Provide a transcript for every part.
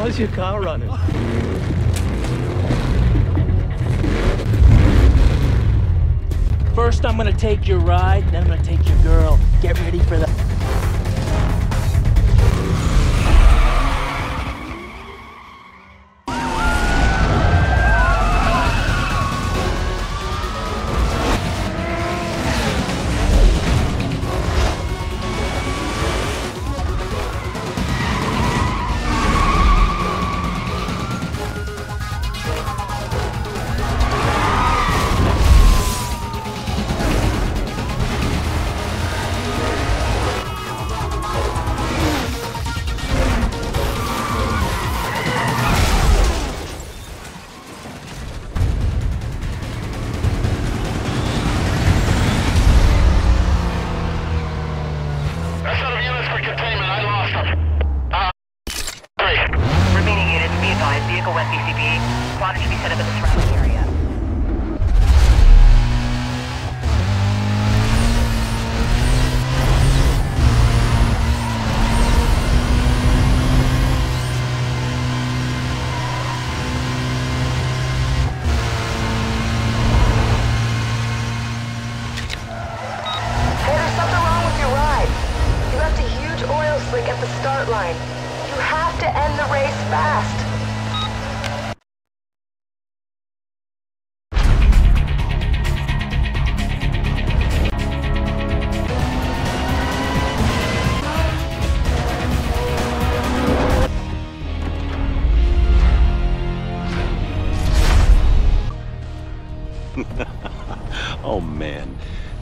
How's your car running? First, I'm gonna take your ride, then I'm gonna take your girl. Get ready for the. Vehicle west BCB. Squad be set up in the surrounding area.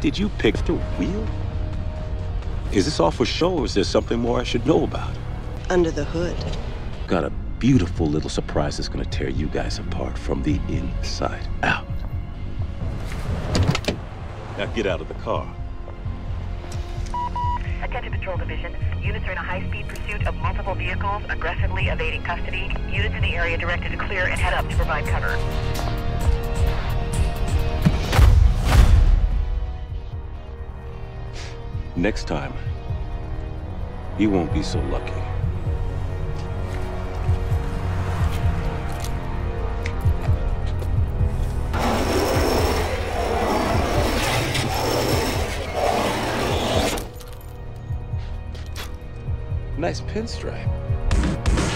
Did you pick the wheel? Is this all for show or is there something more I should know about? Under the hood. Got a beautiful little surprise that's gonna tear you guys apart from the inside out. Now get out of the car. Attention Patrol Division. Units are in a high-speed pursuit of multiple vehicles, aggressively evading custody. Units in the area directed to clear and head up to provide cover. Next time, you won't be so lucky. Nice pinstripe.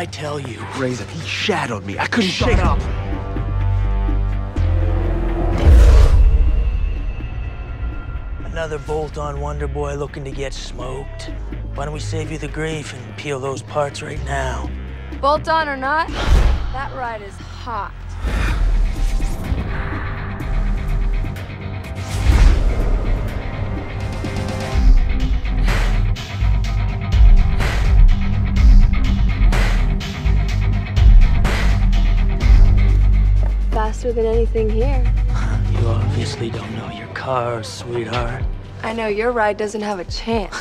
I tell you? Razor, he shadowed me. I couldn't shake up. Another bolt-on Wonder Boy looking to get smoked. Why don't we save you the grief and peel those parts right now? Bolt on or not, that ride is hot. Faster than anything here. You obviously don't know your cars, sweetheart. I know your ride doesn't have a chance.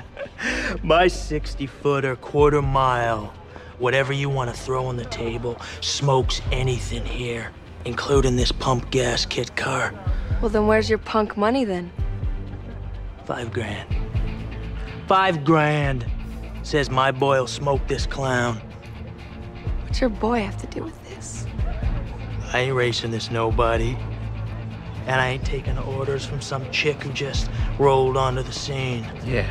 My 60 footer, quarter mile, whatever you want to throw on the table, smokes anything here, including this pump gas kit car. well, then where's your punk money then? Five grand. Five grand. Says my boy'll smoke this clown. What's your boy have to do with this? I ain't racing this nobody. And I ain't taking orders from some chick who just rolled onto the scene. Yeah.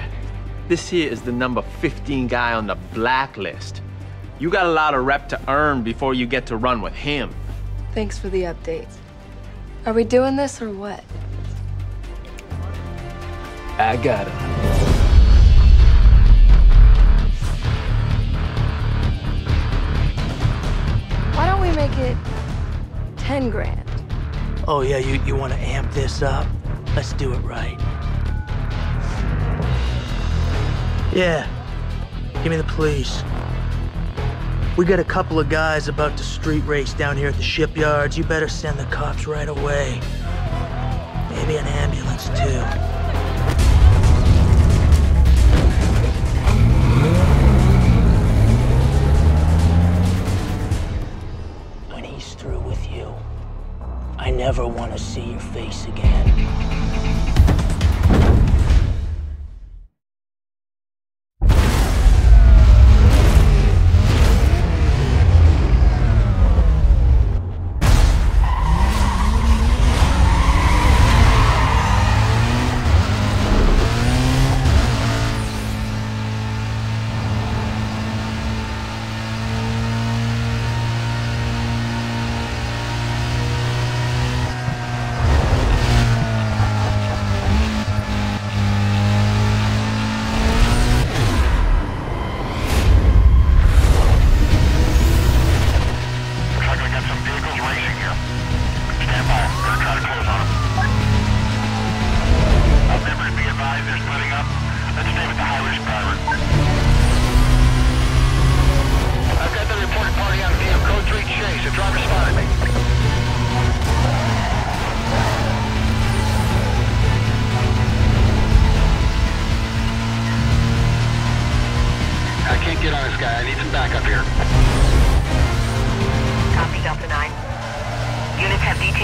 This here is the number 15 guy on the blacklist. You got a lot of rep to earn before you get to run with him. Thanks for the update. Are we doing this or what? I got him. Why don't we make it 10 grand? Oh, yeah, you, you want to amp this up? Let's do it right. Yeah. Give me the police. We got a couple of guys about to street race down here at the shipyards. You better send the cops right away. Maybe an ambulance, too. Never want to see your face again.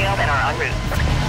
Units and are en route.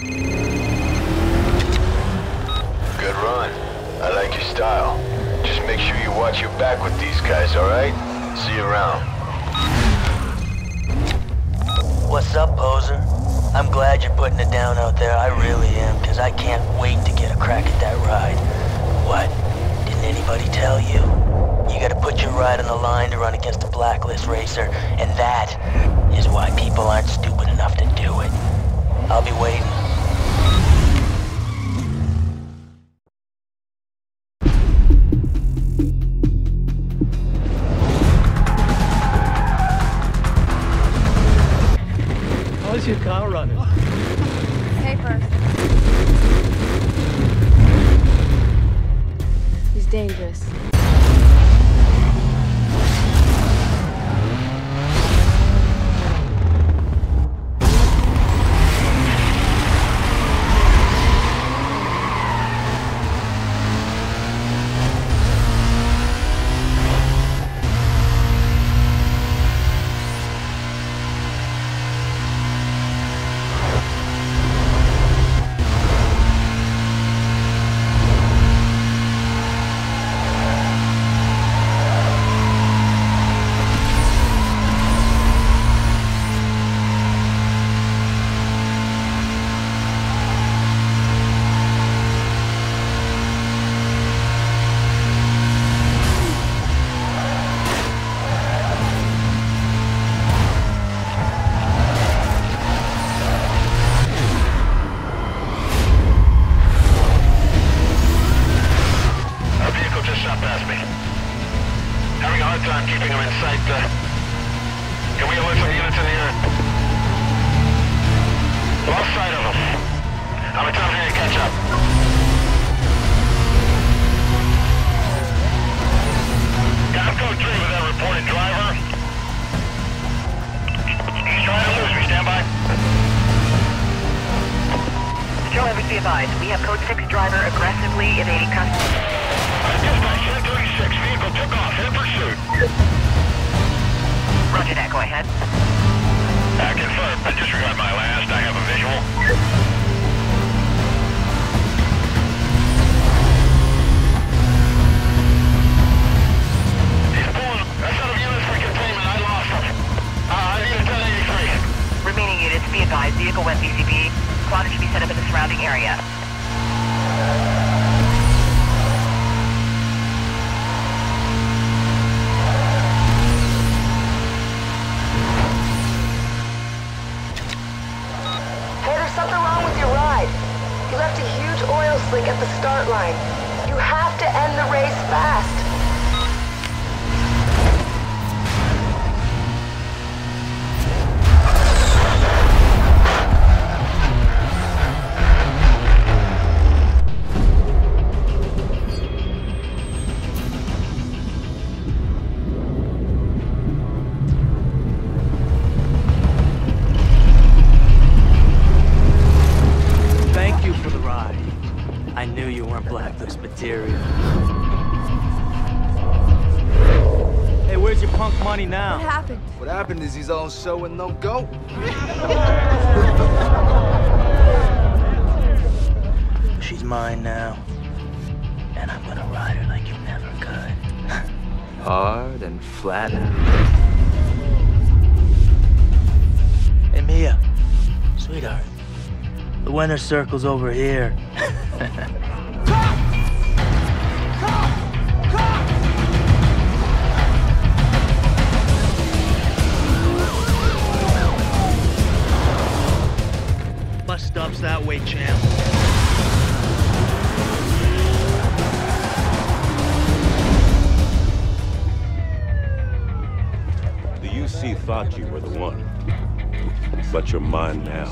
Good run. I like your style. Just make sure you watch your back with these guys, alright? See you around. What's up, poser? I'm glad you're putting it down out there. I really am, because I can't wait to get a crack at that ride. What? Didn't anybody tell you? You gotta put your ride on the line to run against a blacklist racer, and that is why people aren't stupid enough to do it. I'll be waiting. Advised. We have code 6 driver aggressively evading custody. Dispatch 1036. Vehicle took off in pursuit. Roger that. Go ahead. Uh, confirmed. I disregard my last. I have a visual. He's pulling. I units for containment. I lost him. Uh, I need a 1083. Remaining units, be advised. Vehicle went BCB. Squad should be set up in the surrounding area. Hey, there's something wrong with your ride. You left a huge oil slick at the start line. You have to end the race fast. Is he's all show and no go. She's mine now. And I'm gonna ride her like you never could. Hard and flat. Hey, Mia. Sweetheart. The winner's circle's over here. Bus that way, champ. The UC thought you were the one. But you're mine now.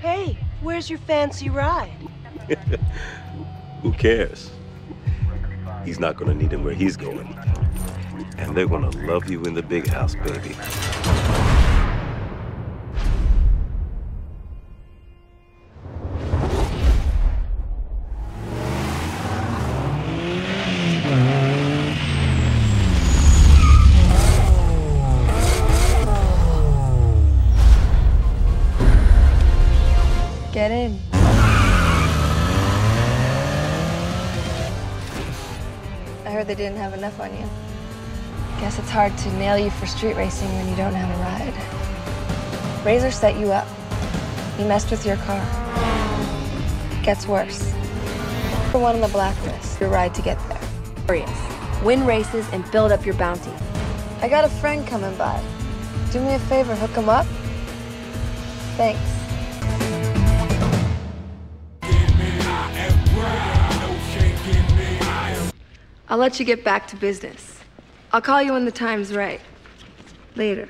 Hey, where's your fancy ride? Who cares? He's not gonna need him where he's going and they're gonna love you in the big house, baby. Get in. I heard they didn't have enough on you. Guess it's hard to nail you for street racing when you don't have a ride. Razor set you up. He messed with your car. It Gets worse. For one on the blacklist, your ride to get there. Furious. Win races and build up your bounty. I got a friend coming by. Do me a favor, hook him up. Thanks. I'll let you get back to business. I'll call you when the time's right. Later.